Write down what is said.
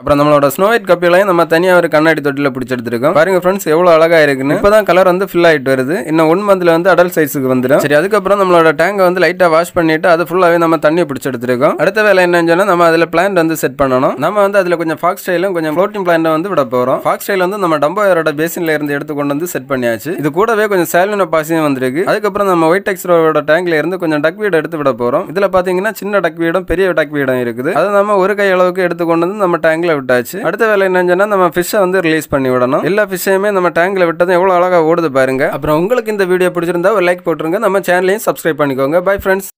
அப்புறம் நம்மளோட snow white கப்பிலையும் நம்ம தனியாக ஒரு கண்ணாடி தொட்டியில் பிடிச்செடுத்துருக்கோம் பாருங்க ஃப்ரெண்ட்ஸ் எவ்வளோ அழகாக இருக்குன்னு. இப்போ தான் கலர் வந்து ஃபில் ஆகிட்டு வருது. இன்னும் ஒன் மந்த்ல வந்து அடல் சைஸுக்கு வந்துடும். சரி அதுக்கப்புறம் நம்மளோட டேங்கை வந்து லைட்டாக வாஷ் பண்ணிட்டு அது ஃபுல்லாகவே நம்ம தண்ணி பிடிச்சி எடுத்துருக்கோம் அடுத்த வேலை என்னன்னு சொன்னால் நம்ம அதில் பிளான்ட் வந்து செட் பண்ணணும். நம்ம வந்து அதில் கொஞ்சம் ஃபாக்ஸ் ஸ்டைலும் கொஞ்சம் ஃப்ளோட்டிங் பிளான்ட் வந்து விட போகிறோம் ஃபாக்ஸ் ஸ்டைல் வந்து நம்ம டம்போயரோட பேசின்ல இருந்து எடுத்து கொண்டு வந்து செட் பண்ணியாச்சு. இது கூடவே கொஞ்சம் சேலின பாசியும் வந்திருக்கு. அதுக்கப்புறம் நம்ம ஒயிட் எக்ஸ்ரோட டேங்கில் இருந்து கொஞ்சம் டக் வீடு எடுத்து விட போகிறோம் இதில் பார்த்தீங்கன்னா சின்ன டக் வீடும் பெரிய டக் வீடும் இருக்குது. அதை நம்ம ஒரு கை அளவுக்கு எடுத்து கொண்டு வந்து நம்ம டேங்கில் விட்டாச்சு. அடுத்த வேலை என்னன்னா சொன்னா நம்ம ஃபிஷ்ஷை வந்து ரிலீஸ் பண்ணி விடணும். எல்லா ஃபிஷ்ஷையுமே நம்ம டேங்க்ல விட்டதும் எவ்வளோ அழகா ஓடுது பாருங்க. அப்புறம் உங்களுக்கு இந்த வீடியோ பிடிச்சிருந்தா ஒரு லைக் போட்டுருங்க. நம்ம சேனலையும் சப்ஸ்கிரைப் பண்ணிக்கோங்க. Bye friends